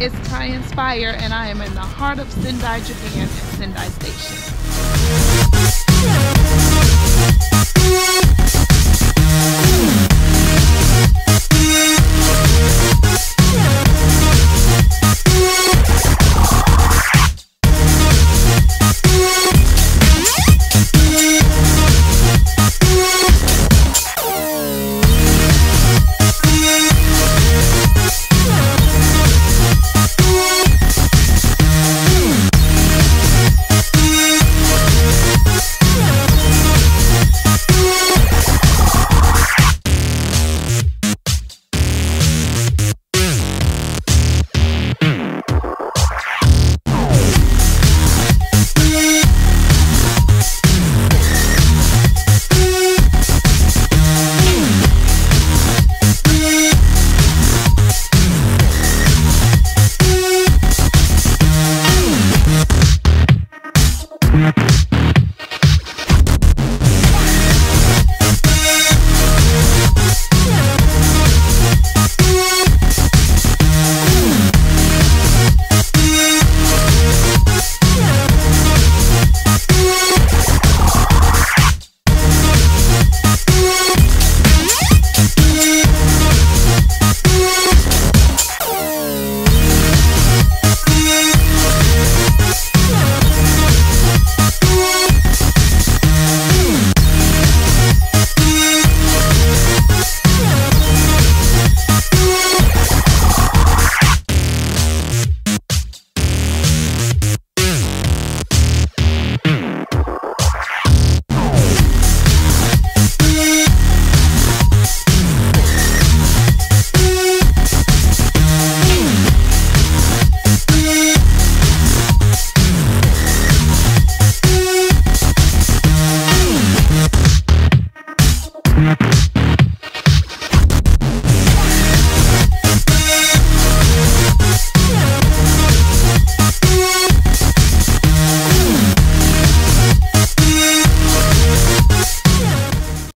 Sendai Inspire, and I am in the heart of Sendai, Japan at Sendai Station. Yeah.